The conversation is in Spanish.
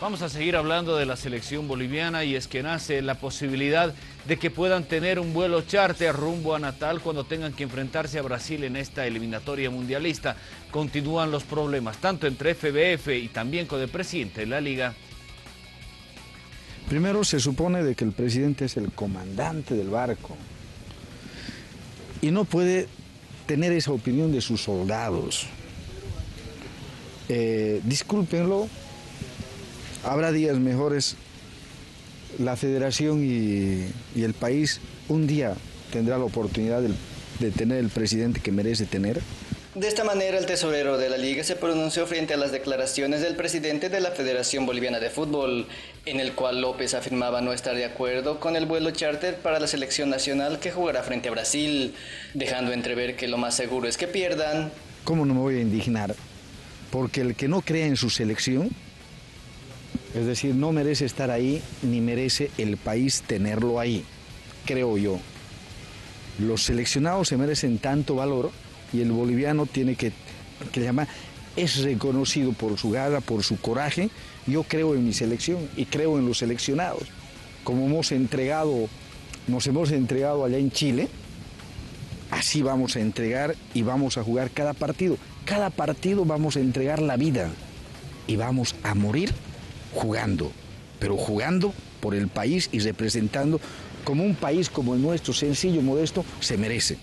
Vamos a seguir hablando de la selección boliviana y es que nace la posibilidad de que puedan tener un vuelo charter rumbo a Natal cuando tengan que enfrentarse a Brasil en esta eliminatoria mundialista. Continúan los problemas, tanto entre FBF y también con el presidente de la liga. Primero se supone de que el presidente es el comandante del barco y no puede tener esa opinión de sus soldados. Eh, discúlpenlo, habrá días mejores. La federación y, el país un día tendrá la oportunidad de, tener el presidente que merece tener. De esta manera, el tesorero de la liga se pronunció frente a las declaraciones del presidente de la Federación Boliviana de Fútbol, en el cual López afirmaba no estar de acuerdo con el vuelo charter para la selección nacional que jugará frente a Brasil, dejando entrever que lo más seguro es que pierdan. ¿Cómo no me voy a indignar? Porque el que no crea en su selección es decir, no merece estar ahí ni merece el país tenerlo ahí, creo yo. Los seleccionados se merecen tanto valor y el boliviano tiene que, que llamar, es reconocido por su garra, por su coraje. Yo creo en mi selección y creo en los seleccionados. Como hemos entregado, nos hemos entregado allá en Chile, así vamos a entregar y vamos a jugar cada partido. Cada partido vamos a entregar la vida y vamos a morir jugando, pero jugando por el país y representando como un país como el nuestro, sencillo, modesto, se merece.